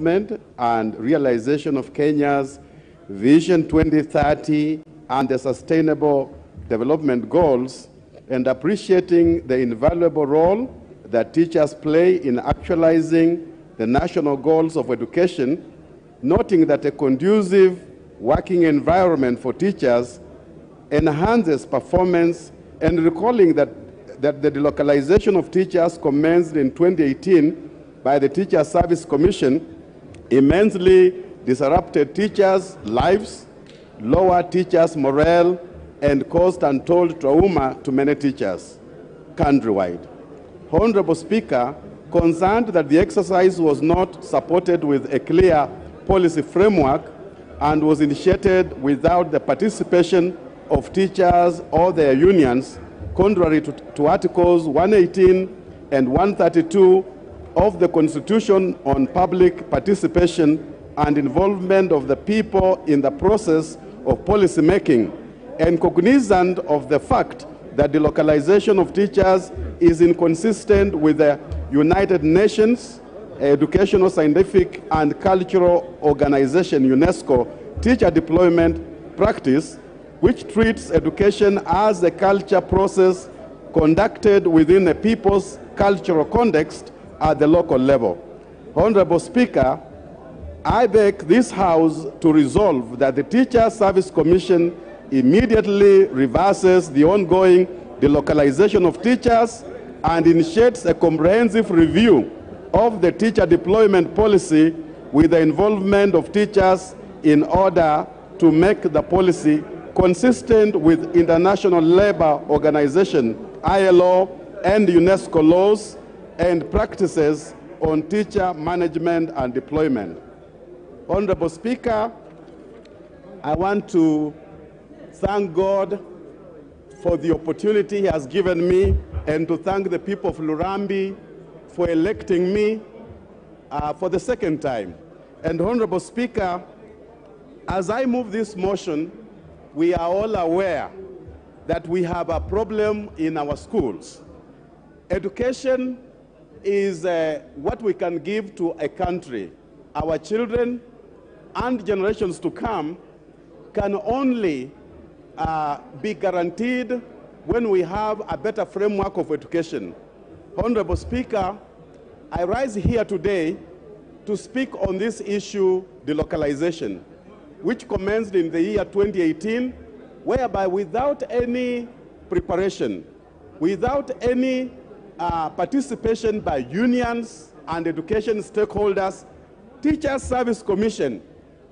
development and realization of Kenya's Vision 2030 and the Sustainable Development Goals, and appreciating the invaluable role that teachers play in actualizing the national goals of education, noting that a conducive working environment for teachers enhances performance, and recalling that, that the delocalization of teachers commenced in 2018 by the Teacher Service Commission immensely disrupted teachers' lives, lowered teachers' morale, and caused untold trauma to many teachers countrywide. Honorable Speaker, concerned that the exercise was not supported with a clear policy framework and was initiated without the participation of teachers or their unions, contrary to, to Articles 118 and 132 of the Constitution on public participation and involvement of the people in the process of policy making, and cognizant of the fact that the localization of teachers is inconsistent with the United Nations Educational, Scientific, and Cultural Organization, UNESCO, teacher deployment practice, which treats education as a culture process conducted within a people's cultural context at the local level. Honorable Speaker, I beg this House to resolve that the Teacher Service Commission immediately reverses the ongoing delocalization of teachers and initiates a comprehensive review of the teacher deployment policy with the involvement of teachers in order to make the policy consistent with International Labour Organization, ILO, and UNESCO laws and practices on teacher management and deployment. Honorable Speaker, I want to thank God for the opportunity He has given me and to thank the people of Lurambi for electing me uh, for the second time. And Honorable Speaker, as I move this motion, we are all aware that we have a problem in our schools. Education is uh, what we can give to a country. Our children and generations to come can only uh, be guaranteed when we have a better framework of education. Honorable Speaker, I rise here today to speak on this issue, delocalization, which commenced in the year 2018, whereby without any preparation, without any uh, participation by unions and education stakeholders, Teachers Service Commission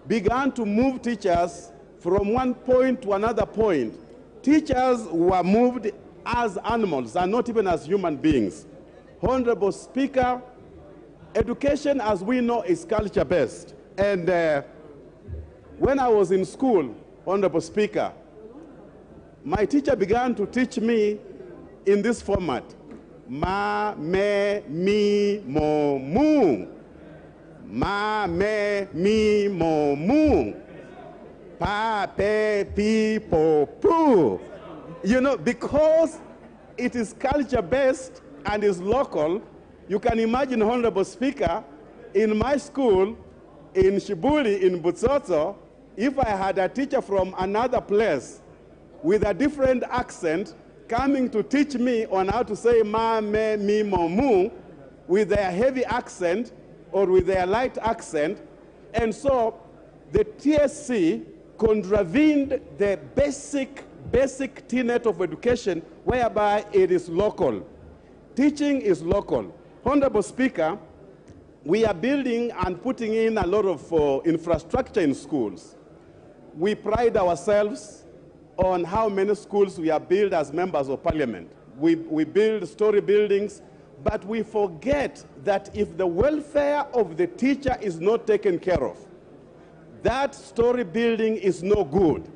began to move teachers from one point to another point. Teachers were moved as animals and not even as human beings. Honorable Speaker, education as we know is culture-based. And uh, when I was in school, Honorable Speaker, my teacher began to teach me in this format. Ma, me, mi, mo, mu. Ma, me, mi, mo, mu. Pa, pe, pi, po, pu. You know, because it is culture-based and is local, you can imagine, Honorable Speaker, in my school, in Shibuli, in Butsotso, if I had a teacher from another place with a different accent coming to teach me on how to say ma, me, mi, mo, mu, with their heavy accent or with their light accent. And so the TSC contravened the basic, basic tenet of education whereby it is local. Teaching is local. Honorable Speaker, we are building and putting in a lot of uh, infrastructure in schools. We pride ourselves on how many schools we have built as members of parliament. We, we build story buildings, but we forget that if the welfare of the teacher is not taken care of, that story building is no good.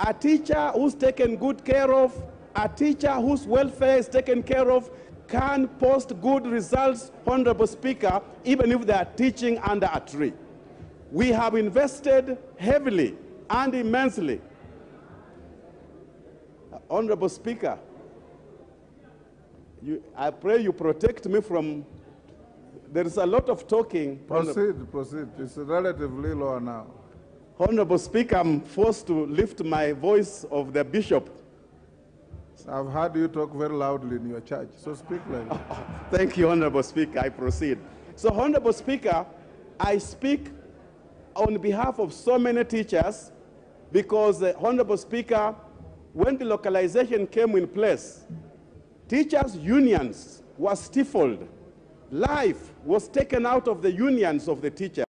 A teacher who's taken good care of, a teacher whose welfare is taken care of, can post good results, Honorable Speaker, even if they are teaching under a tree. We have invested heavily and immensely Honorable Speaker, you, I pray you protect me from there is a lot of talking. Proceed, proceed. It's relatively low now. Honorable Speaker, I'm forced to lift my voice of the bishop. I've heard you talk very loudly in your church, so speak like that. Thank you, Honorable Speaker. I proceed. So, Honorable Speaker, I speak on behalf of so many teachers because, uh, Honorable Speaker, when the localization came in place, teachers' unions were stifled. Life was taken out of the unions of the teachers.